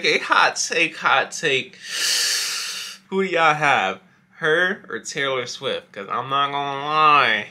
okay. Hot take, hot take. Who do y'all have? Her or Taylor Swift? Because I'm not gonna lie.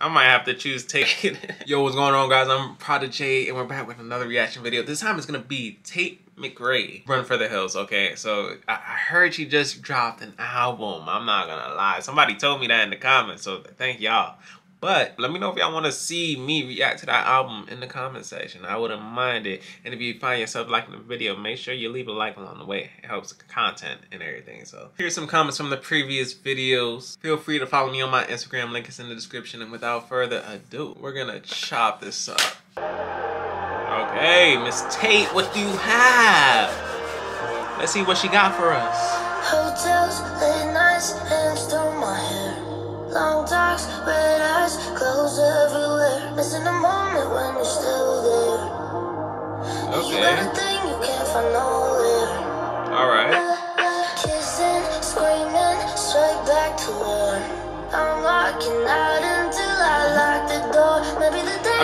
I might have to choose Tate. Yo, what's going on, guys? I'm Prodijet, and we're back with another reaction video. This time it's gonna be Tate McRae, Run for the Hills, okay? So, I, I heard she just dropped an album. I'm not gonna lie. Somebody told me that in the comments, so thank y'all. But let me know if y'all want to see me react to that album in the comment section. I wouldn't mind it. And if you find yourself liking the video, make sure you leave a like along the way. It helps the content and everything. So here's some comments from the previous videos. Feel free to follow me on my Instagram. Link is in the description. And without further ado, we're going to chop this up. Okay, Miss Tate, what do you have? Let's see what she got for us. Hotels, everywhere. Missing a moment when you're still there. Okay. you can't find nowhere. All right.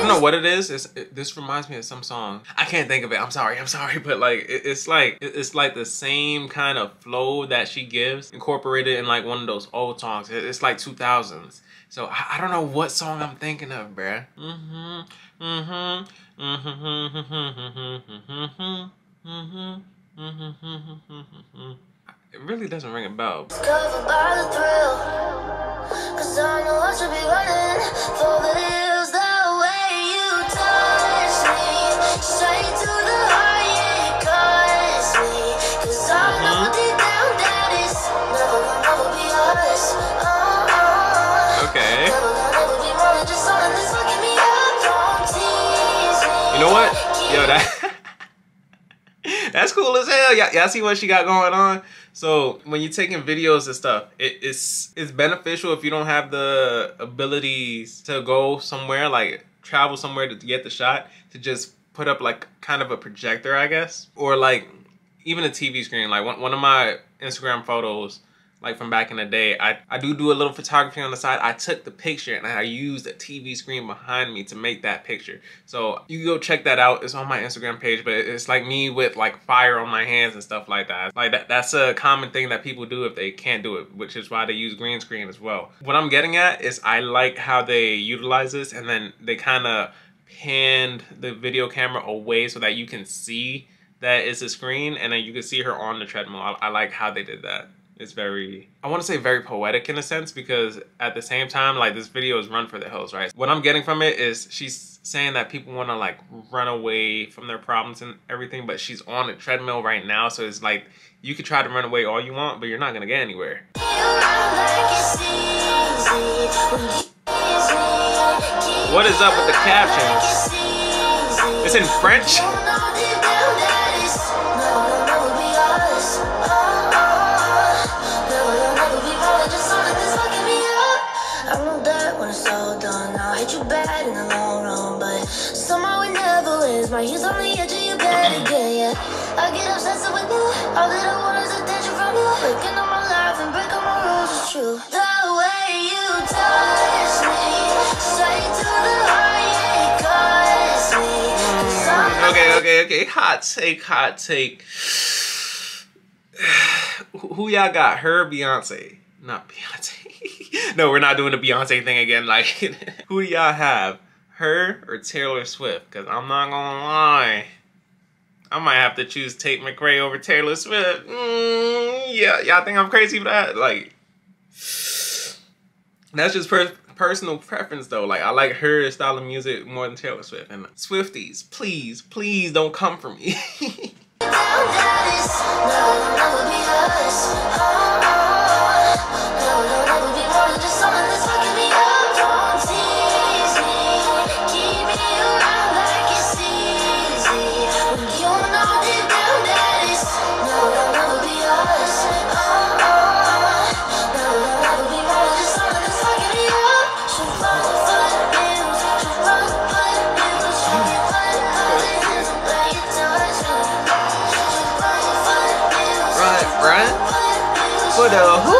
Don't know what it is. It's, it, this reminds me of some song. I can't think of it. I'm sorry. I'm sorry, but like it, it's like it- it's like the same kind of flow that she gives incorporated in like one of those old songs. It- it's like 2000s. So I, I don't know what song I'm thinking of, bruh. Mm-hmm. Mm-hmm. Mm-hmm. Mm-hmm. Mm-hmm. It really doesn't ring a bell. Covered by the thrill. Cause I know I should be running for the that's cool as hell. Y'all, y'all see what she got going on? So when you're taking videos and stuff, it, it's it's beneficial if you don't have the abilities to go somewhere, like travel somewhere to get the shot, to just put up like kind of a projector, I guess, or like even a TV screen. Like one, one of my Instagram photos, like from back in the day, I, I do do a little photography on the side. I took the picture and I used a TV screen behind me to make that picture. So you go check that out. It's on my Instagram page, but it's like me with like fire on my hands and stuff like that. Like that, that's a common thing that people do if they can't do it, which is why they use green screen as well. What I'm getting at is I like how they utilize this and then they kind of panned the video camera away so that you can see that it's a screen and then you can see her on the treadmill. I, I like how they did that. It's very, I want to say very poetic in a sense because at the same time, like this video is Run for the Hills, right? What I'm getting from it is she's saying that people want to like run away from their problems and everything, but she's on a treadmill right now. So it's like you could try to run away all you want, but you're not to get anywhere. What is up with the captions? It's in French? All that I want is attention from you. Breaking all my life and breaking my rules is true. The way you touch me, straight to the heart, it cuts me. Okay, okay, okay. Hot take, hot take. Who y'all got? Her, Beyonce? Not Beyonce. no, we're not doing the Beyonce thing again. Like, who do y'all have? Her or Taylor Swift? Because I'm not gonna lie. I might have to choose Tate McRae over Taylor Swift. Mm, yeah, y'all think I'm crazy for that? Like, that's just per- personal preference though. Like I like her style of music more than Taylor Swift. And Swifties, please, please don't come for me. The who?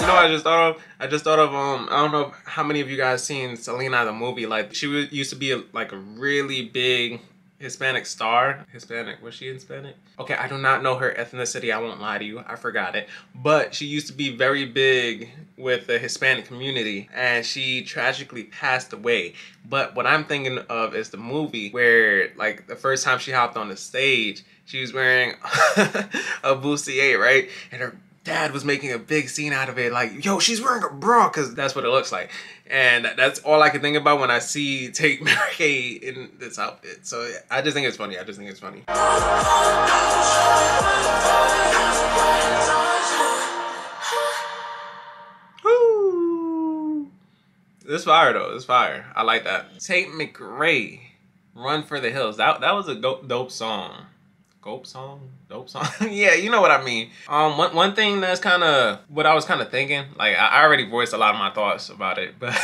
You know, I just thought of. I just thought of um. I don't know how many of you guys seen Selena the movie. Like she used to be like a really big Hispanic star. Hispanic was she in Hispanic? Okay, I do not know her ethnicity. I won't lie to you. I forgot it. But she used to be very big with the Hispanic community, and she tragically passed away. But what I'm thinking of is the movie where, like, the first time she hopped on the stage, she was wearing a bustier, right? And her dad was making a big scene out of it, like, yo, she's wearing a bra, because that's what it looks like. And that's all I can think about when I see Tate Mary in this outfit. So I just think it's funny. I just think it's funny. This fire though. This fire. I like that. Tate McRae, "Run for the Hills." That that was a dope, dope song. Dope song, dope song. yeah, you know what I mean. Um, one one thing that's kind of what I was kind of thinking. Like I, I already voiced a lot of my thoughts about it, but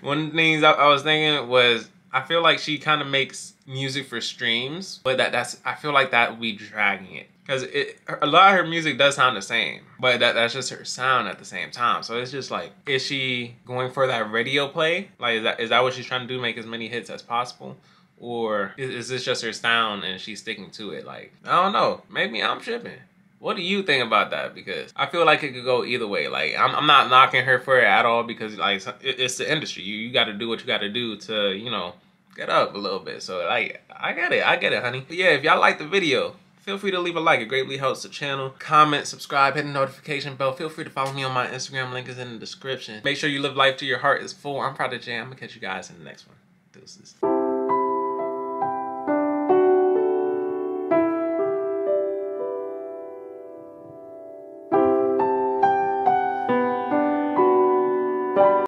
one of the things I, I was thinking was I feel like she kind of makes music for streams, but that that's I feel like that would be dragging it because it a lot of her music does sound the same, but that that's just her sound at the same time. So it's just like, is she going for that radio play? Like is that is that what she's trying to do? Make as many hits as possible. Or is, is this just her sound and she's sticking to it? Like, I don't know. Maybe I'm tripping. What do you think about that? Because I feel like it could go either way. Like I'm, I'm not knocking her for it at all because like it, it's the industry. You you got to do what you got to do to you know get up a little bit. So like I get it, I get it, honey. But yeah, if y'all like the video, feel free to leave a like. It greatly helps the channel. Comment, subscribe, hit the notification bell. Feel free to follow me on my Instagram. Link is in the description. Make sure you live life to your heart is full. I'm Prodijet. I'm gonna catch you guys in the next one. Deuces.